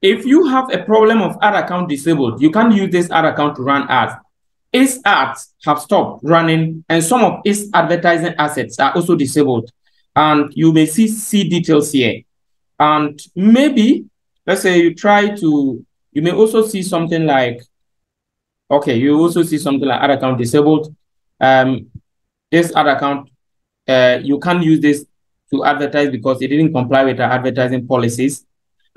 if you have a problem of ad account disabled, you can't use this ad account to run ads. Its ads have stopped running, and some of its advertising assets are also disabled. And you may see, see details here. And maybe, let's say you try to, you may also see something like, okay, you also see something like ad account disabled. Um, this ad account, uh, you can't use this to advertise because it didn't comply with our advertising policies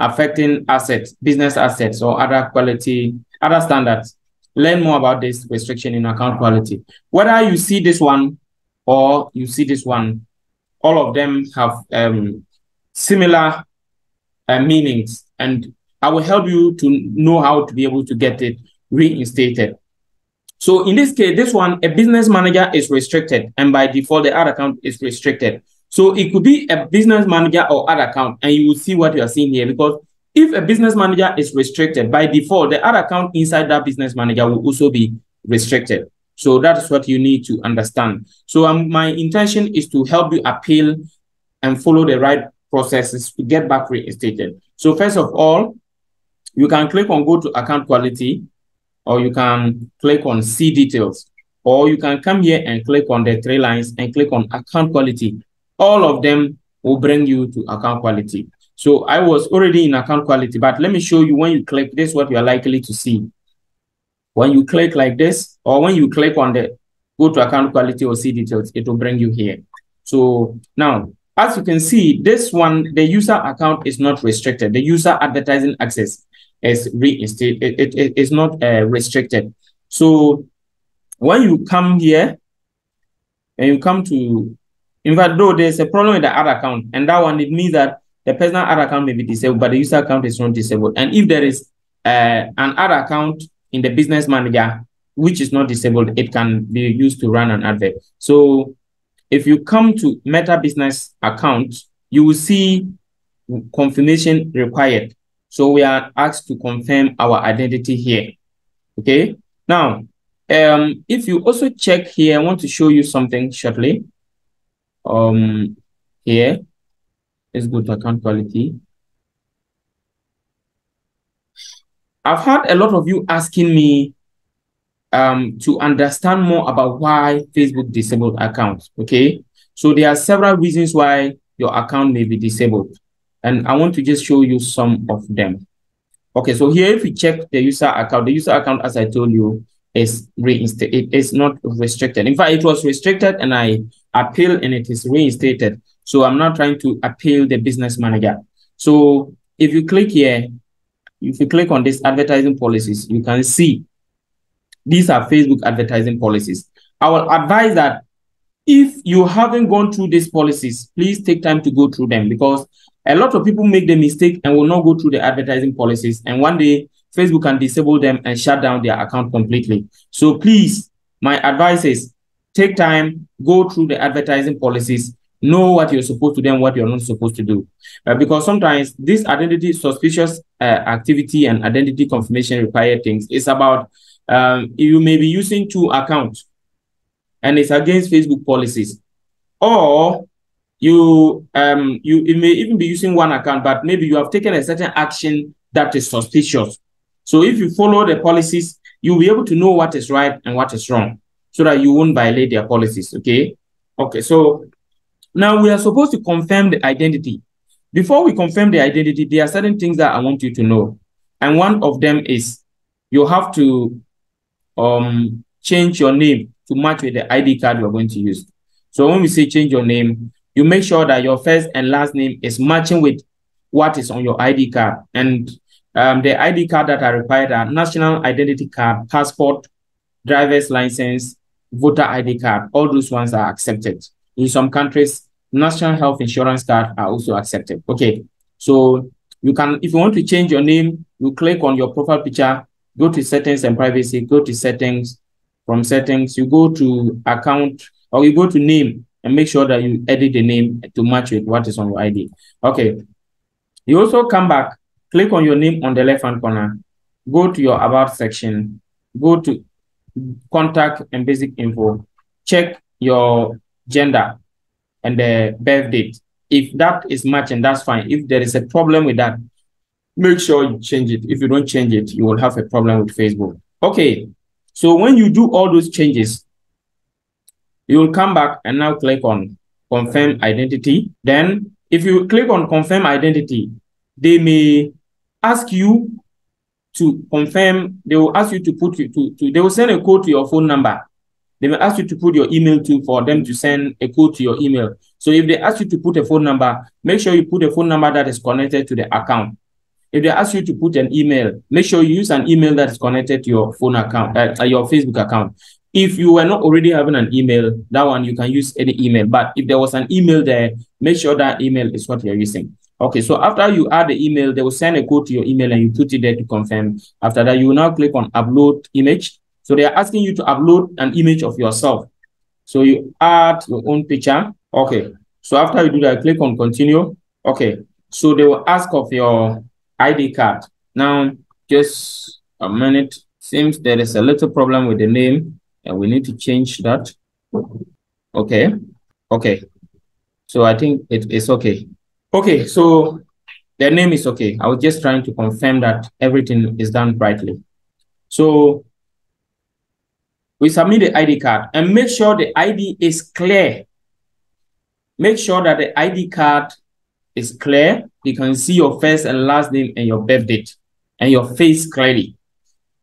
affecting assets, business assets, or other quality, other standards. Learn more about this restriction in account quality. Whether you see this one or you see this one, all of them have um, similar uh, meanings, and I will help you to know how to be able to get it reinstated. So in this case, this one, a business manager is restricted, and by default, the ad account is restricted. So it could be a business manager or ad account, and you will see what you are seeing here. Because if a business manager is restricted by default, the ad account inside that business manager will also be restricted. So that is what you need to understand. So um, my intention is to help you appeal and follow the right processes to get back reinstated. So first of all, you can click on go to account quality, or you can click on see details, or you can come here and click on the three lines and click on account quality all of them will bring you to account quality. So I was already in account quality, but let me show you when you click this, what you are likely to see. When you click like this, or when you click on the go to account quality or see details, it will bring you here. So now, as you can see, this one, the user account is not restricted. The user advertising access is reinstated. It, it, is not uh, restricted. So when you come here and you come to in fact, though there's a problem with the ad account, and that one, it means that the personal ad account may be disabled, but the user account is not disabled. And if there is uh, an ad account in the business manager, which is not disabled, it can be used to run an advert. So if you come to Meta Business account, you will see confirmation required. So we are asked to confirm our identity here. Okay. Now, um, if you also check here, I want to show you something shortly um here let's go to account quality i've had a lot of you asking me um to understand more about why facebook disabled accounts okay so there are several reasons why your account may be disabled and i want to just show you some of them okay so here if you check the user account the user account as i told you is reinstated. It is not restricted. In fact, it was restricted and I appeal and it is reinstated. So I'm not trying to appeal the business manager. So if you click here, if you click on this advertising policies, you can see these are Facebook advertising policies. I will advise that if you haven't gone through these policies, please take time to go through them because a lot of people make the mistake and will not go through the advertising policies. And one day Facebook can disable them and shut down their account completely. So please, my advice is take time, go through the advertising policies, know what you're supposed to do and what you're not supposed to do. Uh, because sometimes this identity suspicious uh, activity and identity confirmation required things is about um, you may be using two accounts and it's against Facebook policies. Or you um you, you may even be using one account, but maybe you have taken a certain action that is suspicious. So if you follow the policies, you'll be able to know what is right and what is wrong so that you won't violate their policies. Okay. Okay. So now we are supposed to confirm the identity. Before we confirm the identity, there are certain things that I want you to know. And one of them is you have to um, change your name to match with the ID card you're going to use. So when we say change your name, you make sure that your first and last name is matching with what is on your ID card. And um, the ID card that are required are national identity card, passport, driver's license, voter ID card. All those ones are accepted. In some countries, national health insurance card are also accepted. Okay, so you can, if you want to change your name, you click on your profile picture, go to settings and privacy, go to settings. From settings, you go to account or you go to name and make sure that you edit the name to match with what is on your ID. Okay. You also come back Click on your name on the left-hand corner. Go to your About section. Go to Contact and Basic Info. Check your gender and the birth date. If that is matching, that's fine. If there is a problem with that, make sure you change it. If you don't change it, you will have a problem with Facebook. Okay, so when you do all those changes, you will come back and now click on confirm identity. Then if you click on confirm identity, they may ask you to confirm, they will ask you to put you to, to they will send a code to your phone number. They may ask you to put your email to for them to send a code to your email. So if they ask you to put a phone number, make sure you put a phone number that is connected to the account. If they ask you to put an email, make sure you use an email that is connected to your phone account, uh, your Facebook account. If you were not already having an email, that one you can use any email. But if there was an email there, make sure that email is what you're using. Okay, so after you add the email, they will send a code to your email and you put it there to confirm. After that, you will now click on upload image. So they are asking you to upload an image of yourself. So you add your own picture. Okay, so after you do that, click on continue. Okay, so they will ask of your ID card. Now, just a minute. Seems there is a little problem with the name and we need to change that. Okay, okay. So I think it is okay. Okay, so the name is okay. I was just trying to confirm that everything is done rightly. So we submit the ID card and make sure the ID is clear. Make sure that the ID card is clear. You can see your first and last name and your birth date and your face clearly.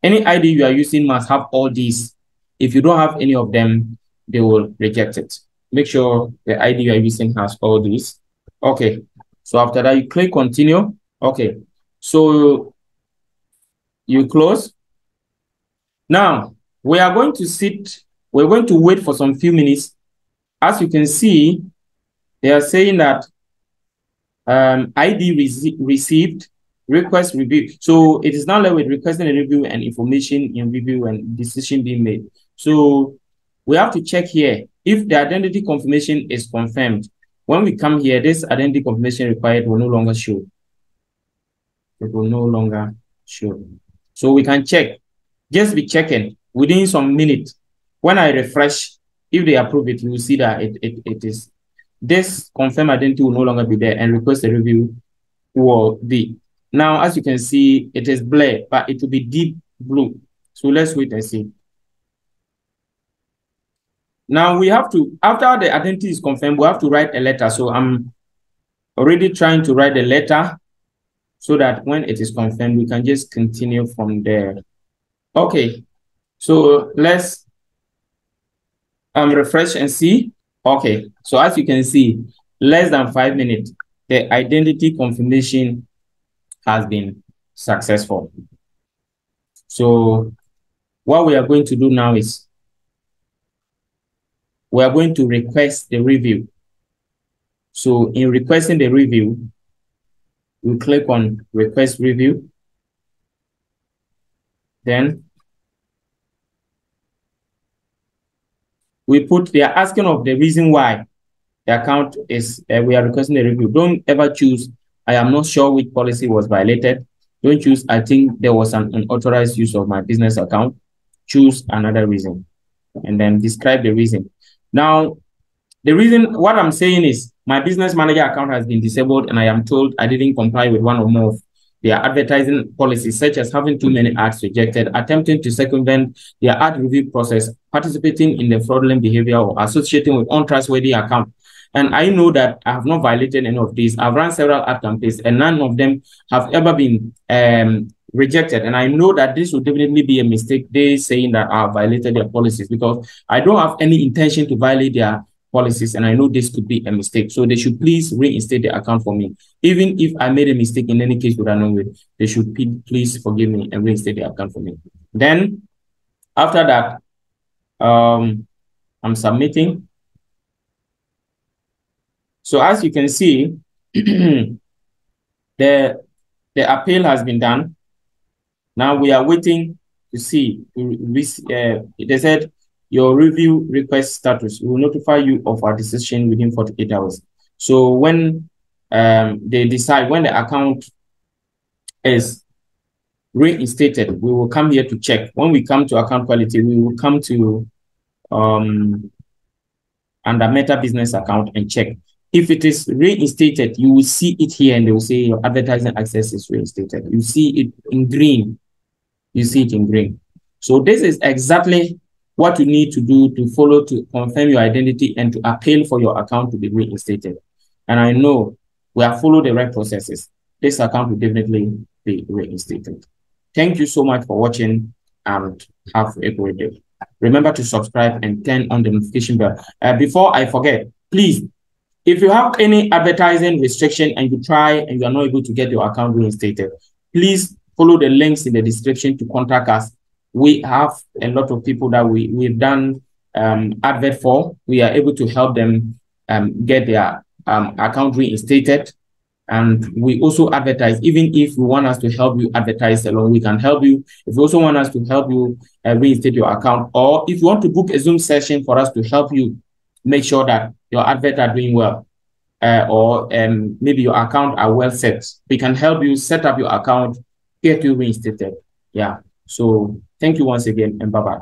Any ID you are using must have all these. If you don't have any of them, they will reject it. Make sure the ID you are using has all these. Okay, so after that, you click continue. Okay. So you close. Now, we are going to sit, we're going to wait for some few minutes. As you can see, they are saying that um, ID rece received, request review. So it is now left with requesting a review and information in review and decision being made. So we have to check here if the identity confirmation is confirmed. When we come here, this identity confirmation required will no longer show. It will no longer show. So we can check. Just be checking within some minutes. When I refresh, if they approve it, you will see that it, it, it is. This confirm identity will no longer be there and request a review will be. Now, as you can see, it is blurred, but it will be deep blue. So let's wait and see. Now we have to, after the identity is confirmed, we have to write a letter. So I'm already trying to write a letter so that when it is confirmed, we can just continue from there. Okay, so let's um, refresh and see. Okay, so as you can see, less than five minutes, the identity confirmation has been successful. So what we are going to do now is we are going to request the review. So in requesting the review, we click on request review. Then we put, they are asking of the reason why the account is, uh, we are requesting the review. Don't ever choose, I am not sure which policy was violated. Don't choose, I think there was an unauthorized use of my business account. Choose another reason and then describe the reason. Now, the reason what I'm saying is my business manager account has been disabled and I am told I didn't comply with one or more of their advertising policies, such as having too many ads rejected, attempting to circumvent their ad review process, participating in the fraudulent behavior, or associating with untrustworthy account. And I know that I have not violated any of these. I've run several ad campaigns and none of them have ever been um, rejected. And I know that this will definitely be a mistake. They saying that I violated their policies because I don't have any intention to violate their policies. And I know this could be a mistake. So they should please reinstate the account for me. Even if I made a mistake in any case with it, they should please forgive me and reinstate the account for me. Then after that, um, I'm submitting. So as you can see, the, the appeal has been done. Now we are waiting to see. Uh, they said your review request status. We will notify you of our decision within 48 hours. So when um, they decide, when the account is reinstated, we will come here to check. When we come to account quality, we will come to um, under Meta Business account and check. if it is reinstated, you will see it here and they will say your advertising access is reinstated. You see it in green. You see it in green. So this is exactly what you need to do to follow to confirm your identity and to appeal for your account to be reinstated. And I know we have followed the right processes. This account will definitely be reinstated. Thank you so much for watching and have a great day. Remember to subscribe and turn on the notification bell. Uh, before I forget, please, if you have any advertising restriction and you try and you are not able to get your account reinstated, please follow the links in the description to contact us. We have a lot of people that we, we've done um, advert for. We are able to help them um, get their um, account reinstated. And we also advertise, even if you want us to help you advertise alone, we can help you. If you also want us to help you uh, reinstate your account, or if you want to book a Zoom session for us to help you make sure that your advert are doing well, uh, or um, maybe your account are well set, we can help you set up your account, get you reinstated. Yeah. So thank you once again and bye-bye.